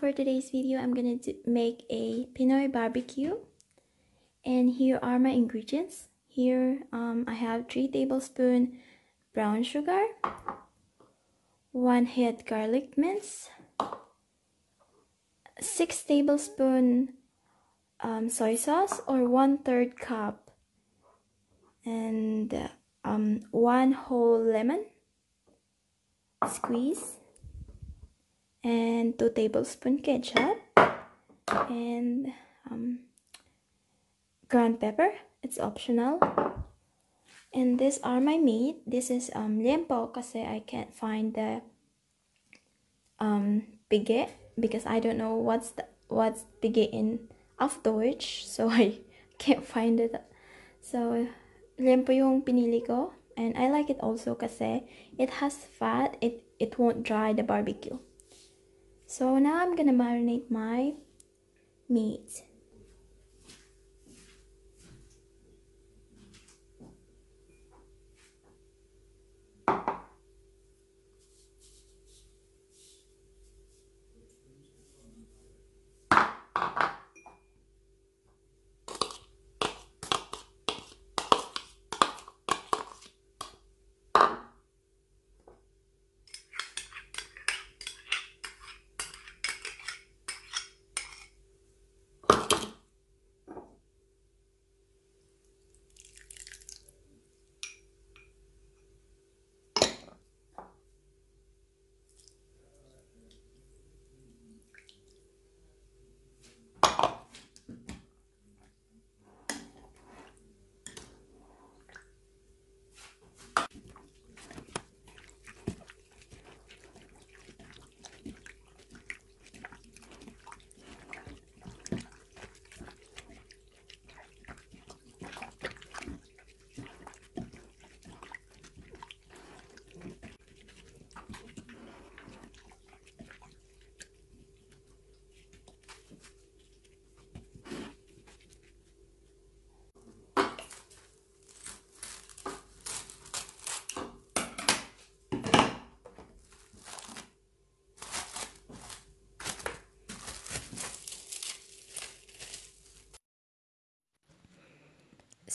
for today's video, I'm gonna do, make a Pinoy barbecue. And here are my ingredients. Here um, I have 3 tablespoon brown sugar, 1 head garlic mince, 6 tablespoon um, soy sauce or 1 third cup, and um, 1 whole lemon squeeze and 2 tablespoon ketchup and um, ground pepper. It's optional. And these are my meat. This is um liempo kasi I can't find the um pige because I don't know what's the what's pige in auf Deutsch so I can't find it. So liempo yung pinili ko and I like it also kasi it has fat. It it won't dry the barbecue so now I'm gonna marinate my meat.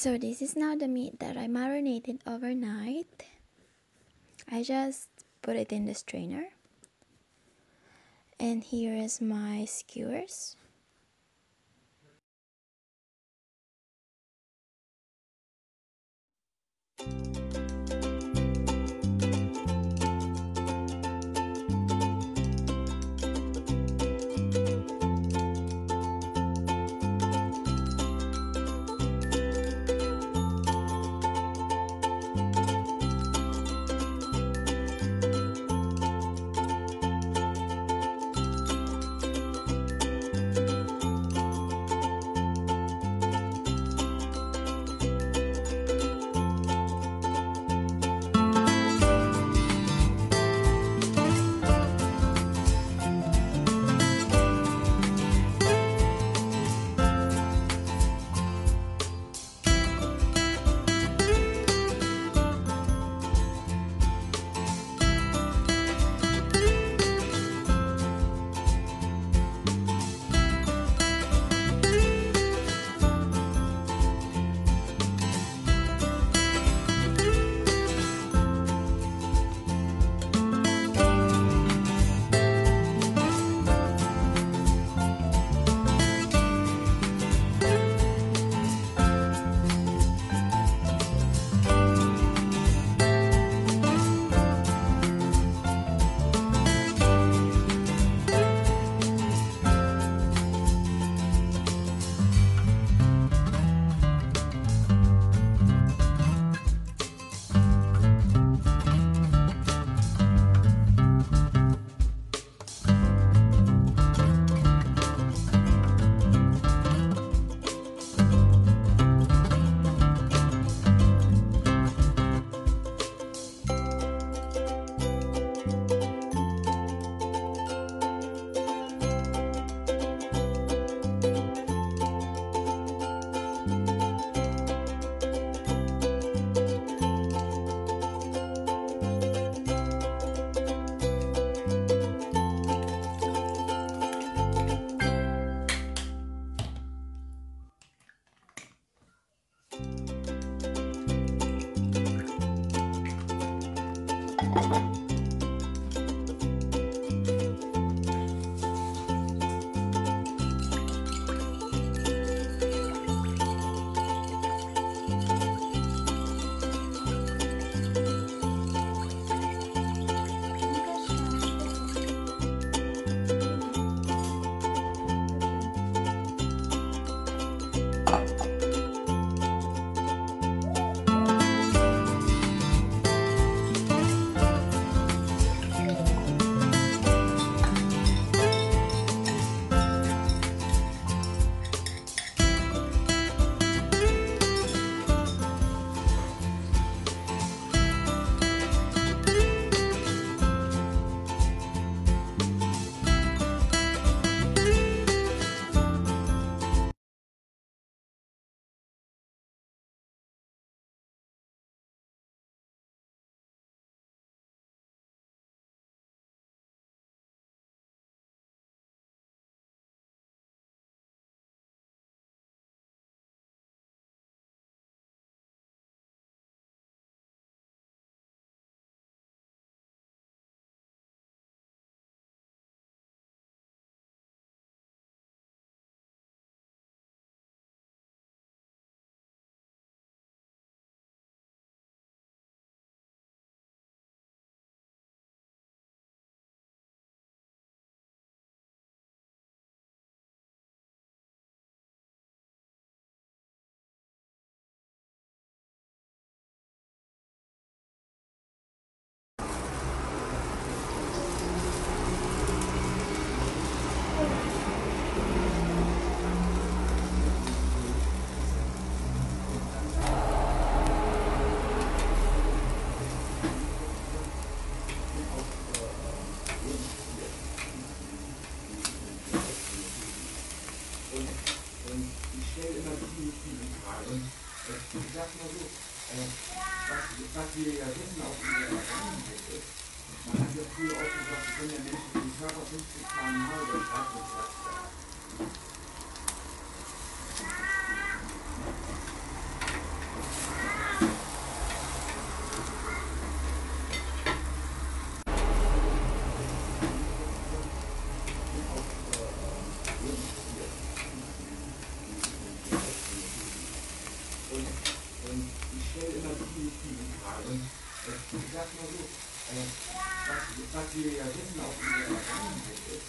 So this is now the meat that I marinated overnight. I just put it in the strainer. And here is my skewers. Und äh, ich sag mal so, äh, was, was wir ja wissen in der Vergangenheit ist, man hat ja früher auch gesagt, wenn der Mensch den Körper 50 km/h überschreitet, sagt er. Und, und ich stelle immer die, die Frage. Und äh, ich sag mal so, äh, was, was wir ja wissen auch in der Vergangenheit ist,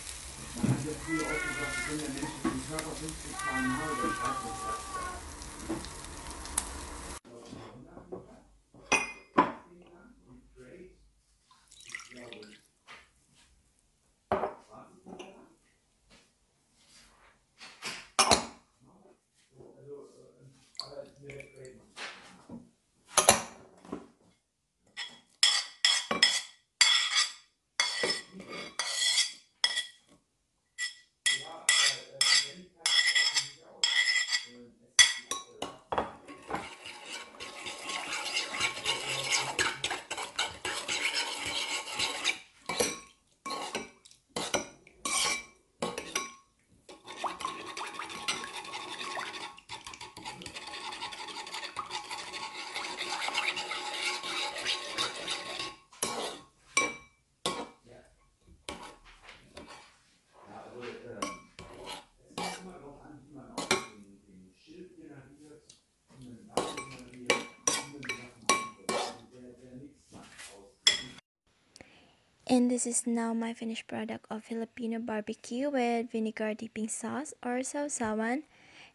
man hat ja früher auch gesagt, wenn der Mensch den Körper 50 km/h überschreitet, sagt er. And this is now my finished product of Filipino barbecue with vinegar dipping sauce or sawsawan.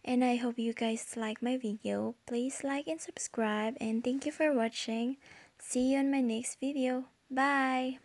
And I hope you guys like my video. Please like and subscribe and thank you for watching. See you on my next video. Bye!